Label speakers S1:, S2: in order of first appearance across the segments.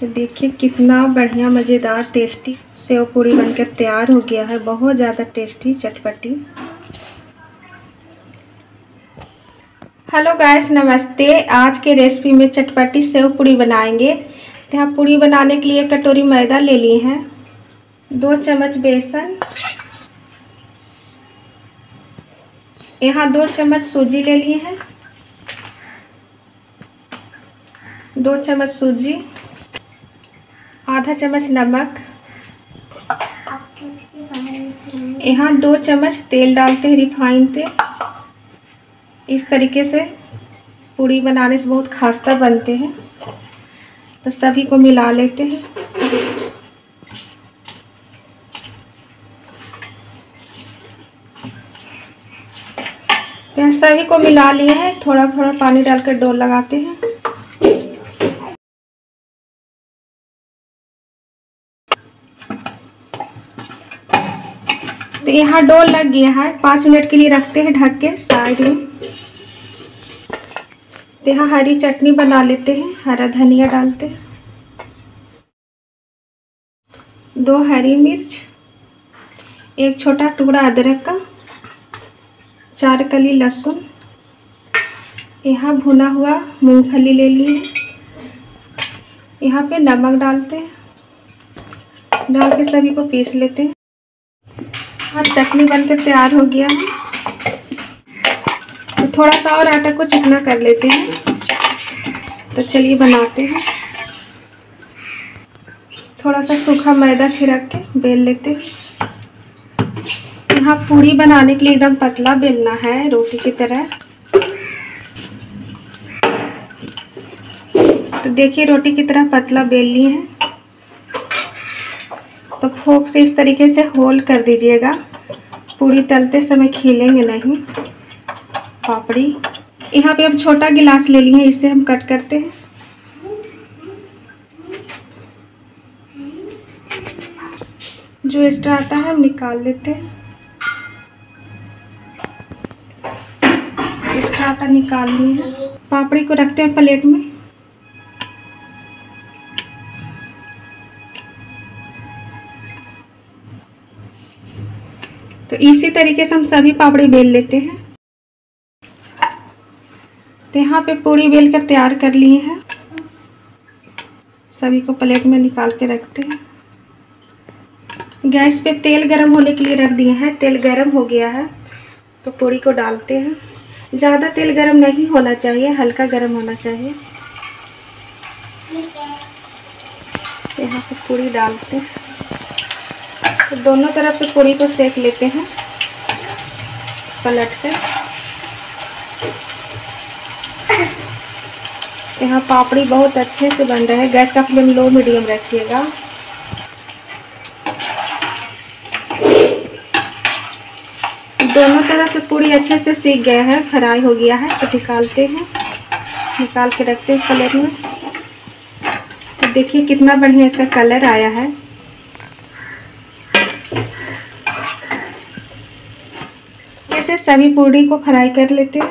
S1: तो देखिए कितना बढ़िया, मज़ेदार टेस्टी सेव पूड़ी बनकर तैयार हो गया है। बहुत ज़्यादा टेस्टी चटपटी। हेलो गाइस नमस्ते। आज के रेसिपी में चटपटी सेव पूड़ी बनाएँगे। तो यहाँ पूड़ी बनाने के लिए कटोरी मैदा ले लिए हैं। दो चम्मच बेसन। यहाँ दो चम्मच सूजी ले लिए हैं। दो चम्मच सूजी। आधा चम्मच नमक। यहाँ दो चम्मच तेल डालते हैं रिफाइन तेल इस तरीके से पूड़ी बनाने से बहुत खास्ता बनते हैं। तो सभी को मिला लेते हैं। सभी को मिला लिए हैं। थोड़ा थोड़ा पानी डालकर डोल लगाते हैं। तो यहाँ डोल लग गया है। पाँच मिनट के लिए रखते हैं ढक के साइड में। तो यहाँ हरी चटनी बना लेते हैं। हरा धनिया डालते हैं। दो हरी मिर्च। एक छोटा टुकड़ा अदरक का। चार कली लहसुन। यहाँ भुना हुआ मूंगफली ले लिए यहाँ पे नमक डालते हैं। डाल के सभी को पीस लेते हैं। और चटनी बनकर तैयार हो गया है। तो थोड़ा सा और आटा को चिकना कर लेते हैं। तो चलिए बनाते हैं। थोड़ा सा सूखा मैदा छिड़क के बेल लेते हैं। यहाँ पूड़ी बनाने के लिए एकदम पतला बेलना है रोटी की तरह। तो देखिए रोटी की तरह पतला बेल लिए हैं। तो फोक से इस तरीके से होल कर दीजिएगा। पूरी तलते समय खिलेंगे नहीं। पापड़ी। यहाँ पे हम छोटा गिलास ले लिए हैं, इससे हम कट करते हैं। जो एक्स्ट्रा आता है हम निकाल लेते हैं। एक्स्ट्रा आटा निकाल लिए पापड़ी को रखते हैं प्लेट में। तो इसी तरीके से हम सभी पापड़ी बेल लेते हैं। तो यहाँ पे पूरी बेल कर तैयार कर लिए हैं। सभी को प्लेट में निकाल के रखते हैं। गैस पे तेल गरम होने के लिए रख दिए हैं। तेल गरम हो गया है। तो पूड़ी को डालते हैं। ज़्यादा तेल गरम नहीं होना चाहिए, हल्का गरम होना चाहिए। तो यहाँ पे पूड़ी डालते हैं। तो दोनों तरफ़ से पूरी को सेक लेते हैं, पलट कर। यहाँ पापड़ी बहुत अच्छे से बन रहा है। गैस का फ्लेम लो, मीडियम रखिएगा। दोनों तरफ़ से पूरी अच्छे से सीख गया है, फ्राई हो गया है तो निकालते हैं। निकाल के रखते हैं प्लेट में। तो देखिए कितना बढ़िया इसका कलर आया है। ऐसे सभी पूड़ी को फ्राई कर लेते हैं।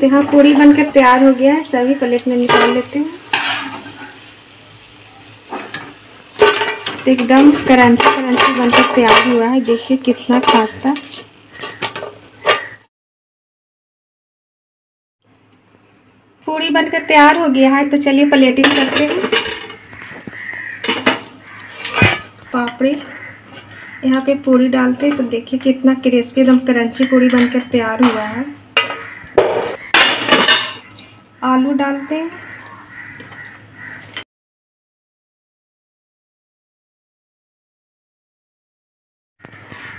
S1: तो यहाँ पूरी बनकर तैयार हो गया है। सभी प्लेट में निकाल लेते हैं। तो एकदम करंची करंची बनकर तैयार हुआ है। देखिए कितना खास्ता पूरी बनकर तैयार हो गया है तो चलिए प्लेटिंग करते हैं। पापड़ी यहाँ पे पूरी डालते हैं तो देखिए कितना क्रिस्पी एकदम क्रंची पूरी बनकर तैयार हुआ है। आलू डालते हैं।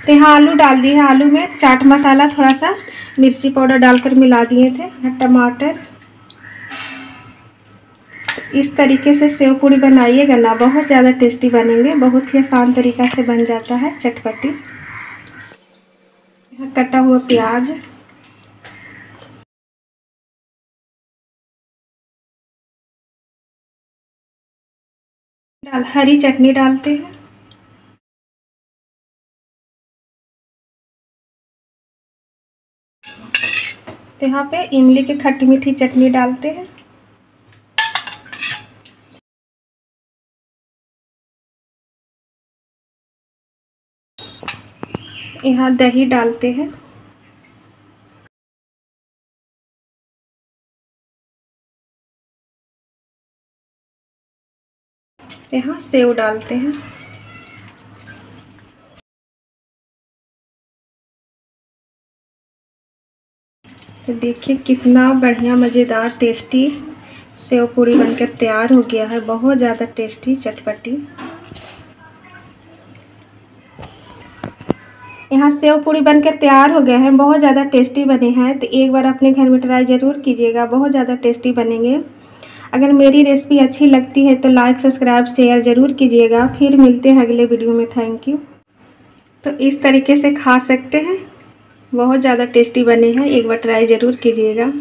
S1: तो यहाँ आलू डाल दिए आलू में चाट मसाला थोड़ा सा, मिर्ची पाउडर डालकर मिला दिए थे, टमाटर। इस तरीके से सेव पूड़ी बनाइएगा ना। बहुत ज़्यादा टेस्टी बनेंगे। बहुत ही आसान तरीका से बन जाता है चटपटी। यहाँ कटा हुआ प्याज। डाल हरी चटनी डालते हैं। तो यहाँ पे इमली की खट्टी मीठी चटनी डालते हैं। यहाँ दही डालते हैं। यहाँ सेव डालते हैं। तो देखिए कितना बढ़िया, मज़ेदार, टेस्टी सेव पूरी बनकर तैयार हो गया है। बहुत ज़्यादा टेस्टी, चटपटी। यहाँ सेव पूरी बनकर तैयार हो गए हैं। बहुत ज़्यादा टेस्टी बने हैं। तो एक बार अपने घर में ट्राई ज़रूर कीजिएगा। बहुत ज़्यादा टेस्टी बनेंगे। अगर मेरी रेसिपी अच्छी लगती है तो लाइक, सब्सक्राइब, शेयर ज़रूर कीजिएगा। फिर मिलते हैं अगले वीडियो में। Thank you. तो इस तरीके से खा सकते हैं। बहुत ज़्यादा टेस्टी बने हैं। एक बार ट्राई ज़रूर कीजिएगा।